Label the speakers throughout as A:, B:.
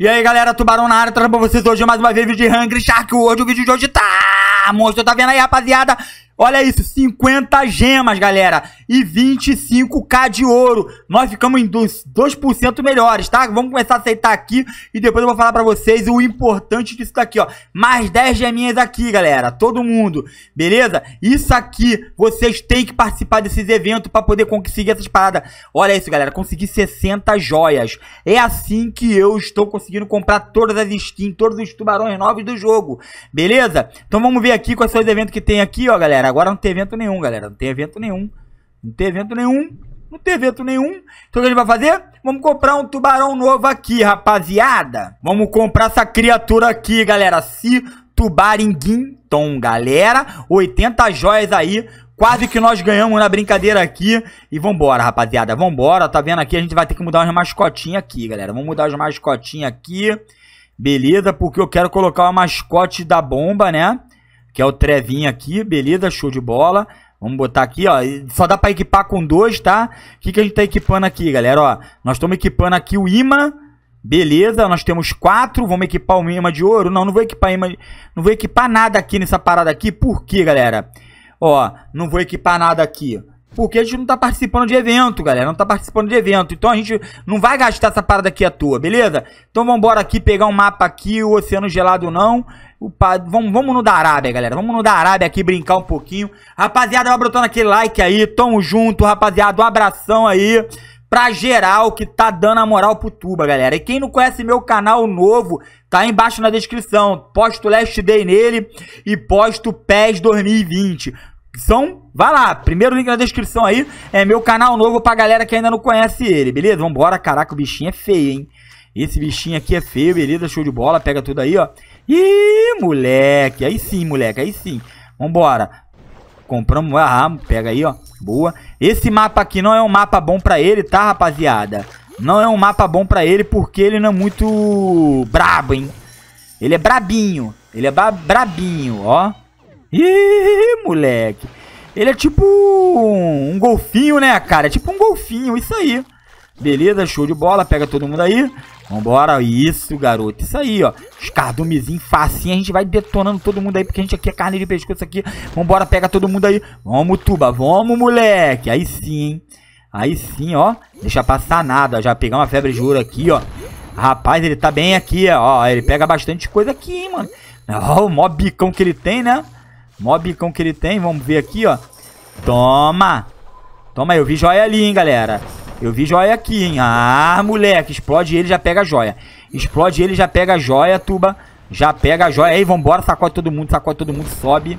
A: E aí, galera, Tubarão na área, trazendo pra vocês hoje mais uma vez vídeo de Hungry Shark. Hoje o vídeo de hoje tá... Monstro, tá vendo aí, rapaziada? Olha isso, 50 gemas, galera, e 25k de ouro. Nós ficamos em 2% melhores, tá? Vamos começar a aceitar aqui e depois eu vou falar pra vocês o importante disso daqui, ó. Mais 10 geminhas aqui, galera, todo mundo, beleza? Isso aqui, vocês têm que participar desses eventos pra poder conseguir essas paradas. Olha isso, galera, consegui 60 joias. É assim que eu estou conseguindo comprar todas as skins, todos os tubarões novos do jogo, beleza? Então vamos ver aqui quais são os eventos que tem aqui, ó, galera. Agora não tem evento nenhum, galera. Não tem evento nenhum. Não tem evento nenhum. Não tem evento nenhum. Então o que a gente vai fazer? Vamos comprar um tubarão novo aqui, rapaziada. Vamos comprar essa criatura aqui, galera. Se Tubaringuinton, galera. 80 joias aí. Quase que nós ganhamos na brincadeira aqui. E vambora, rapaziada. Vambora. Tá vendo aqui? A gente vai ter que mudar umas mascotinhas aqui, galera. Vamos mudar as mascotinhas aqui. Beleza, porque eu quero colocar uma mascote da bomba, né? Que é o Trevinho aqui, beleza, show de bola. Vamos botar aqui, ó, só dá pra equipar com dois, tá? O que, que a gente tá equipando aqui, galera, ó? Nós estamos equipando aqui o imã, beleza, nós temos quatro, vamos equipar o imã de ouro. Não, não vou equipar imã, não vou equipar nada aqui nessa parada aqui, por quê, galera? Ó, não vou equipar nada aqui. Porque a gente não tá participando de evento, galera. Não tá participando de evento. Então a gente não vai gastar essa parada aqui à toa, beleza? Então vamos embora aqui pegar um mapa aqui, o Oceano Gelado não. O vamos, vamos no da Arábia, galera. Vamos no da Arábia aqui brincar um pouquinho. Rapaziada, vai brotando aquele like aí. Tamo junto, rapaziada. Um abração aí pra geral que tá dando a moral pro Tuba, galera. E quem não conhece meu canal novo, tá aí embaixo na descrição. Posto Last Day nele e posto PES 2020. São, vai lá, primeiro link na descrição aí, é meu canal novo pra galera que ainda não conhece ele, beleza? Vambora, caraca, o bichinho é feio, hein? Esse bichinho aqui é feio, beleza? Show de bola, pega tudo aí, ó. Ih, moleque, aí sim, moleque, aí sim. Vambora. Compramos, ah, pega aí, ó. Boa. Esse mapa aqui não é um mapa bom pra ele, tá, rapaziada? Não é um mapa bom pra ele porque ele não é muito brabo, hein? Ele é brabinho. Ele é brabinho, ó. Ih, moleque. Ele é tipo um, um, golfinho, né, cara? É tipo um golfinho, isso aí. Beleza, show de bola. Pega todo mundo aí. Vambora. Isso, garoto. Isso aí, ó. Os cardumezinhos facinho. A gente vai detonando todo mundo aí, porque a gente aqui é carne de pescoço aqui. Vambora, pega todo mundo aí. Vamos, tuba. Vamos, moleque. Aí sim, hein. Aí sim, ó. Deixa passar nada. Já pegar uma febre de ouro aqui, ó. Rapaz, ele tá bem aqui, ó. Ele pega bastante coisa aqui, hein, mano. Ó, o mó bicão que ele tem, né? Mó bicão que ele tem. Vamos ver aqui, ó. Toma. Toma, eu vi joia ali, hein, galera. Eu vi joia aqui, hein. Ah, moleque. Explode ele, já pega a joia. Explode ele, já pega a joia, tuba. Já pega a joia. Aí, vambora. Sacode todo mundo, sacode todo mundo. Sobe.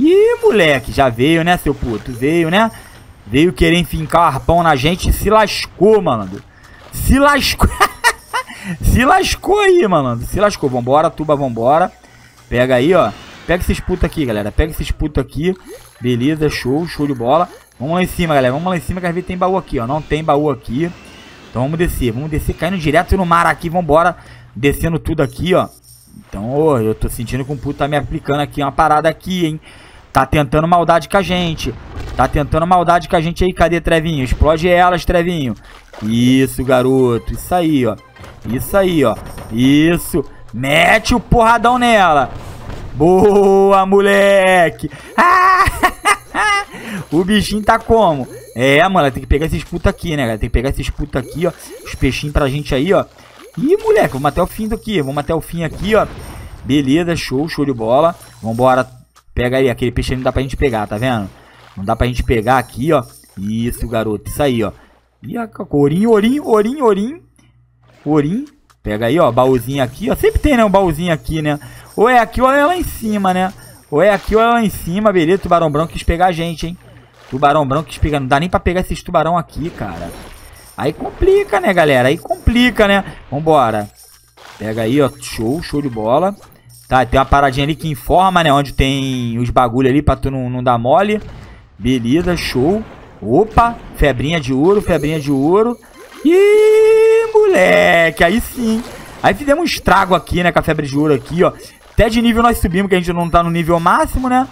A: Ih, moleque. Já veio, né, seu puto? Veio, né? Veio querer enfincar o arpão na gente. Se lascou, mano. Se lascou. se lascou aí, mano. Se lascou. Vambora, tuba, vambora. Pega aí, ó. Pega esses putos aqui, galera. Pega esses putos aqui. Beleza, show, show de bola. Vamos lá em cima, galera. Vamos lá em cima que às vezes tem baú aqui, ó. Não tem baú aqui. Então vamos descer. Vamos descer caindo direto no mar aqui. Vambora. Descendo tudo aqui, ó. Então, oh, eu tô sentindo que o puto tá me aplicando aqui uma parada aqui, hein. Tá tentando maldade com a gente. Tá tentando maldade com a gente aí. Cadê, Trevinho? Explode elas, Trevinho. Isso, garoto. Isso aí, ó. Isso aí, ó. Isso. Mete o porradão nela. Boa, moleque! Ah! o bichinho tá como? É, mano, tem que pegar esses putos aqui, né, galera? Tem que pegar esses putos aqui, ó. Os peixinhos pra gente aí, ó. Ih, moleque, vamos até o fim daqui. Vamos até o fim aqui, ó. Beleza, show, show de bola. Vambora. Pega aí, aquele peixe não dá pra gente pegar, tá vendo? Não dá pra gente pegar aqui, ó. Isso, garoto, isso aí, ó. Ih, ourinho, ourinho, ourinho, ourinho. Ourinho. Pega aí, ó, baúzinho aqui, ó. Sempre tem, né, um baúzinho aqui, né? Ou é aqui ou é lá em cima, né? Ou é aqui ou é lá em cima, beleza? Tubarão branco quis pegar a gente, hein? Tubarão branco quis pegar. Não dá nem pra pegar esses tubarão aqui, cara. Aí complica, né, galera? Aí complica, né? Vambora. Pega aí, ó. Show, show de bola. Tá, tem uma paradinha ali que informa, né? Onde tem os bagulho ali pra tu não, não dar mole. Beleza, show. Opa, febrinha de ouro, febrinha de ouro. Ih, moleque, aí sim. Aí fizemos um estrago aqui, né, com a febre de ouro aqui, ó. Até de nível nós subimos, que a gente não tá no nível máximo, né?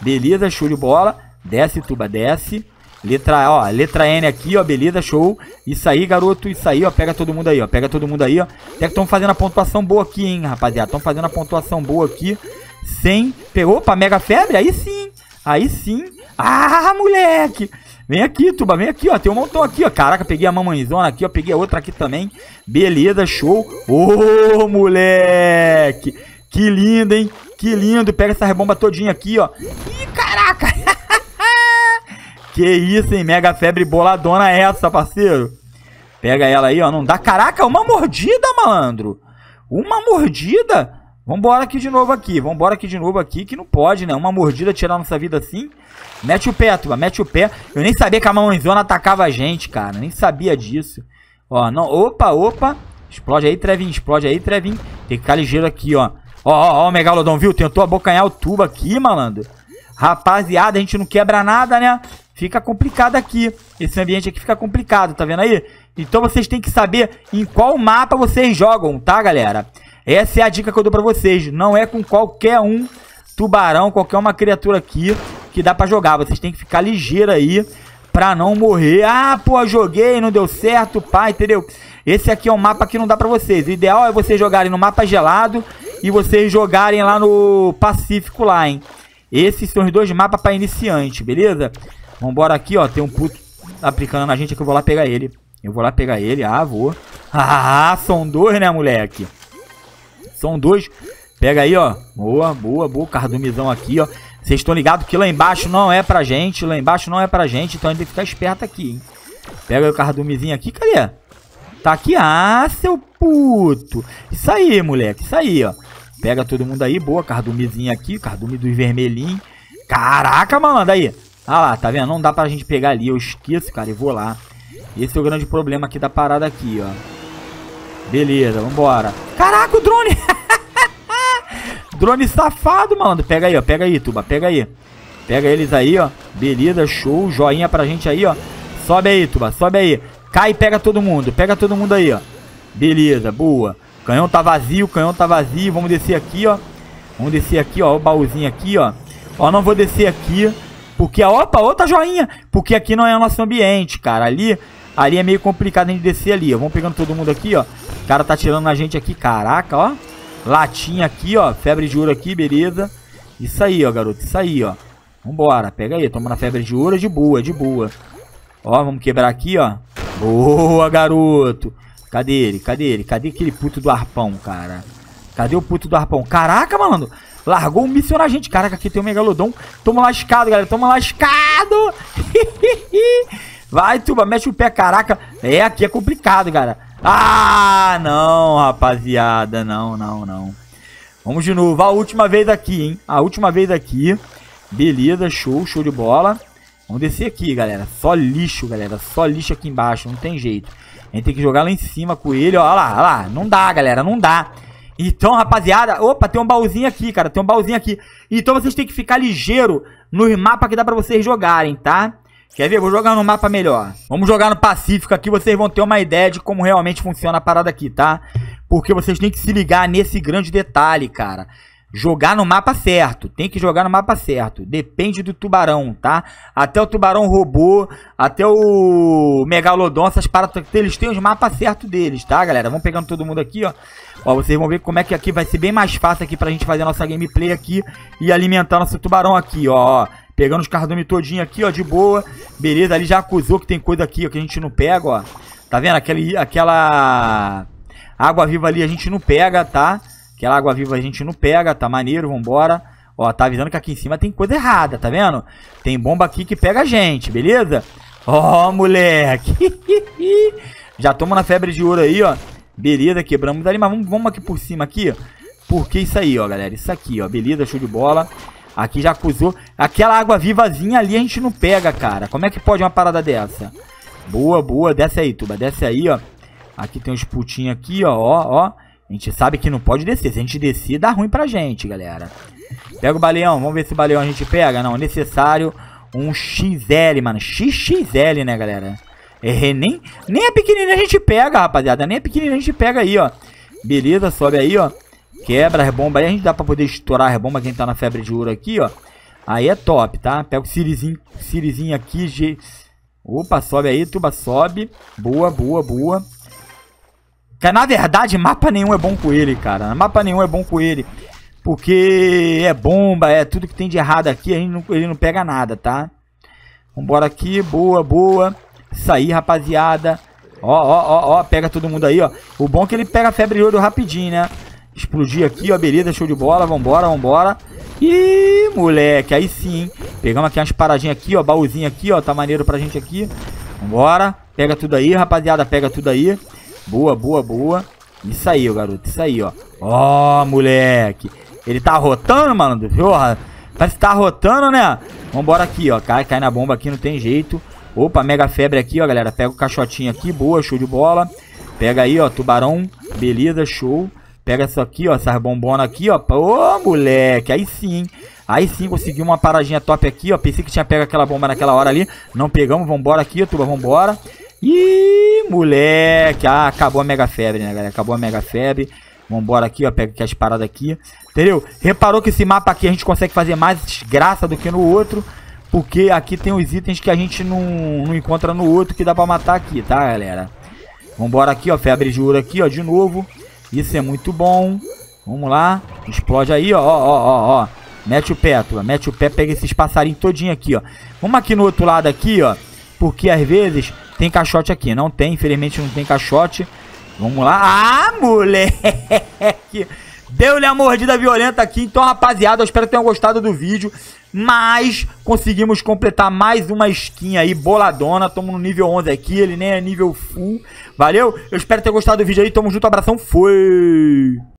A: Beleza, show de bola. Desce, tuba, desce. Letra, ó, letra N aqui, ó, beleza, show. Isso aí, garoto, isso aí, ó, pega todo mundo aí, ó, pega todo mundo aí, ó. Até que estão fazendo a pontuação boa aqui, hein, rapaziada. Estão fazendo a pontuação boa aqui. Sem, pegou, opa, mega febre, aí sim, aí sim. Ah, moleque. Vem aqui, Tuba, vem aqui, ó. Tem um montão aqui, ó. Caraca, peguei a mamãezona aqui, ó. Peguei a outra aqui também. Beleza, show. Ô, moleque. Que lindo, hein? Que lindo. Pega essa rebomba todinha aqui, ó. Ih, caraca. que isso, hein? Mega febre boladona essa, parceiro. Pega ela aí, ó. Não dá. Caraca, uma mordida, malandro. Uma mordida. Vambora aqui de novo aqui. Vambora aqui de novo aqui, que não pode, né? Uma mordida tirar nossa vida assim. Mete o pé, Tuba, mete o pé. Eu nem sabia que a mamãezona atacava a gente, cara. Nem sabia disso. Ó, não. Opa, opa. Explode aí, Trevin. Explode aí, Trevin. Tem que ficar ligeiro aqui, ó. Ó, ó, ó, o Megalodon, viu? Tentou abocanhar o tubo aqui, malandro. Rapaziada, a gente não quebra nada, né? Fica complicado aqui. Esse ambiente aqui fica complicado, tá vendo aí? Então vocês têm que saber em qual mapa vocês jogam, tá, galera? Essa é a dica que eu dou pra vocês. Não é com qualquer um tubarão, qualquer uma criatura aqui que dá pra jogar. Vocês têm que ficar ligeiro aí pra não morrer. Ah, pô, joguei, não deu certo, pá, entendeu? Esse aqui é um mapa que não dá pra vocês. O ideal é vocês jogarem no mapa gelado e vocês jogarem lá no Pacífico lá, hein? Esses são os dois mapas pra iniciante, beleza? Vambora aqui, ó. Tem um puto aplicando na gente aqui. Eu vou lá pegar ele. Eu vou lá pegar ele. Ah, vou. Ah, são dois, né, moleque? São dois. Pega aí, ó. Boa, boa, boa. Cardumizão aqui, ó. Vocês estão ligados que lá embaixo não é pra gente. Lá embaixo não é pra gente. Então a gente tem que ficar esperto aqui, hein. Pega aí o cardumizinho aqui. Cadê? Tá aqui. Ah, seu puto. Isso aí, moleque. Isso aí, ó. Pega todo mundo aí. Boa. Cardumizinho aqui. Cardume dos vermelhinhos. Caraca, mano. Aí. Ah lá, tá vendo? Não dá pra gente pegar ali. Eu esqueço, cara. E vou lá. Esse é o grande problema aqui da parada aqui, ó. Beleza, vambora. Caraca, o drone! drone safado, mano. Pega aí, ó. Pega aí, Tuba. Pega aí. Pega eles aí, ó. Beleza, show. Joinha pra gente aí, ó. Sobe aí, Tuba. Sobe aí. Cai e pega todo mundo. Pega todo mundo aí, ó. Beleza, boa. Canhão tá vazio, canhão tá vazio. Vamos descer aqui, ó. Vamos descer aqui, ó. O baúzinho aqui, ó. Ó, não vou descer aqui. Porque, opa, outra joinha. Porque aqui não é o nosso ambiente, cara. Ali, ali é meio complicado a gente descer ali, ó. Vamos pegando todo mundo aqui, ó. O cara tá tirando a gente aqui, caraca, ó. Latinha aqui, ó. Febre de ouro aqui, beleza. Isso aí, ó, garoto. Isso aí, ó. Vambora. Pega aí. Toma na febre de ouro de boa, de boa. Ó, vamos quebrar aqui, ó. Boa, garoto. Cadê ele? Cadê ele? Cadê aquele puto do arpão, cara? Cadê o puto do arpão? Caraca, mano. Largou um míssil na gente. Caraca, aqui tem um megalodon. Toma lascado, galera. Toma lascado. Vai, tuba. Mexe o pé, caraca. É, aqui é complicado, cara. Ah, não, rapaziada. Não, não, não. Vamos de novo. A última vez aqui, hein? A última vez aqui. Beleza, show, show de bola. Vamos descer aqui, galera. Só lixo, galera. Só lixo aqui embaixo. Não tem jeito. A gente tem que jogar lá em cima com ele. Olha lá, olha lá. Não dá, galera. Não dá. Então, rapaziada... Opa, tem um baúzinho aqui, cara. Tem um baúzinho aqui. Então, vocês têm que ficar ligeiro no mapa que dá pra vocês jogarem, tá? Quer ver? Vou jogar no mapa melhor. Vamos jogar no Pacífico aqui, vocês vão ter uma ideia de como realmente funciona a parada aqui, tá? Porque vocês têm que se ligar nesse grande detalhe, cara. Jogar no mapa certo, tem que jogar no mapa certo. Depende do tubarão, tá? Até o tubarão robô, até o megalodon, essas paradas, eles têm os mapas certos deles, tá, galera? Vamos pegando todo mundo aqui, ó. Ó, vocês vão ver como é que aqui vai ser bem mais fácil aqui pra gente fazer a nossa gameplay aqui e alimentar nosso tubarão aqui, ó. Pegando os cardumes todinho aqui, ó, de boa. Beleza, ali já acusou que tem coisa aqui, ó, que a gente não pega, ó. Tá vendo? Aquele, aquela água viva ali a gente não pega, tá? Aquela água viva a gente não pega, tá maneiro, vambora. Ó, tá avisando que aqui em cima tem coisa errada, tá vendo? Tem bomba aqui que pega a gente, beleza? Ó, moleque. já toma na febre de ouro aí, ó. Beleza, quebramos ali, mas vamos, vamos aqui por cima aqui, ó. Porque isso aí, ó, galera. Isso aqui, ó. Beleza, show de bola. Aqui já acusou. Aquela água vivazinha ali a gente não pega, cara. Como é que pode uma parada dessa? Boa, boa. Desce aí, Tuba. Desce aí, ó. Aqui tem uns putinhos aqui, ó. Ó, ó. A gente sabe que não pode descer. Se a gente descer, dá ruim pra gente, galera. Pega o baleão. Vamos ver se o baleão a gente pega. Não, necessário um XL, mano. XXL, né, galera? É, nem, nem a pequenininha a gente pega, rapaziada. Nem a pequenininha a gente pega aí, ó. Beleza, sobe aí, ó. Quebra a rebomba aí, a gente dá pra poder estourar a rebomba quem tá na febre de ouro aqui, ó. Aí é top, tá? Pega o Sirizinho, Sirizinho aqui, G, Opa, sobe aí, tuba, sobe. Boa, boa, boa. Na verdade, mapa nenhum é bom com ele, cara. Mapa nenhum é bom com ele. Porque é bomba, é tudo que tem de errado aqui, a gente não, ele não pega nada, tá? Vambora aqui, boa, boa. Isso aí, rapaziada. Ó, ó, ó, ó, pega todo mundo aí, ó. O bom é que ele pega a febre de ouro rapidinho, né? Explodir aqui, ó, beleza, show de bola. Vambora, vambora. Ih, moleque, aí sim. Pegamos aqui umas paradinhas aqui, ó, baúzinho aqui, ó, tá maneiro pra gente aqui. Vambora. Pega tudo aí, rapaziada, pega tudo aí. Boa, boa, boa. Isso aí, ó, garoto, isso aí, ó. Ó, moleque. Ele tá rotando, mano. Porra, parece que tá rotando, né? Vambora aqui, ó. Cai, cai na bomba aqui, não tem jeito. Opa, mega febre aqui, ó, galera. Pega o caixotinho aqui, boa, show de bola. Pega aí, ó, tubarão. Beleza, show. Pega isso aqui, ó, essas bombonas aqui, ó. Ô, moleque, aí sim. Aí sim consegui uma paradinha top aqui, ó. Pensei que tinha pego aquela bomba naquela hora ali. Não pegamos, vambora aqui, tuba, vambora. Ih, moleque. Ah, acabou a mega febre, né, galera? Acabou a mega febre. Vambora aqui, ó. Pega aqui as paradas aqui. Entendeu? Reparou que esse mapa aqui a gente consegue fazer mais graça do que no outro. Porque aqui tem os itens que a gente não, não encontra no outro que dá pra matar aqui, tá, galera? Vambora aqui, ó. Febre de ouro aqui, ó. De novo. Isso é muito bom. Vamos lá. Explode aí, ó, ó, ó, ó. Mete o pé, tua. Mete o pé, pega esses passarinhos todinho aqui, ó. Vamos aqui no outro lado aqui, ó. Porque às vezes tem caixote aqui. Não tem, infelizmente não tem caixote. Vamos lá. Ah, moleque! Deu-lhe a mordida violenta aqui. Então, rapaziada, eu espero que tenham gostado do vídeo. Mas conseguimos completar mais uma skin aí, boladona. Tamo no nível 11 aqui, ele nem é nível full. Valeu? Eu espero ter gostado do vídeo aí. Tamo junto, abração, foi!